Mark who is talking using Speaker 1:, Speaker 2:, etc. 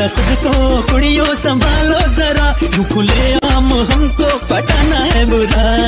Speaker 1: थोड़ा खुद को कुड़ियों संभालो जरा। यू खुले आम हमको पटाना है बुरा।